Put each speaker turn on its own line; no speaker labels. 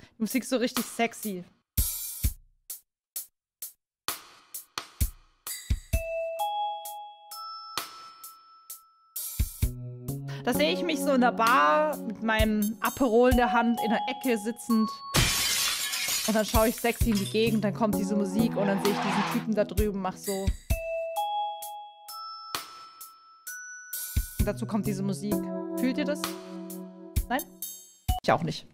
Die Musik ist so richtig sexy. Da sehe ich mich so in der Bar mit meinem Aperol in der Hand in der Ecke sitzend. Und dann schaue ich sexy in die Gegend, dann kommt diese Musik und dann sehe ich diesen Typen da drüben, mach so. Und dazu kommt diese Musik. Fühlt ihr das? Nein? Ich auch nicht.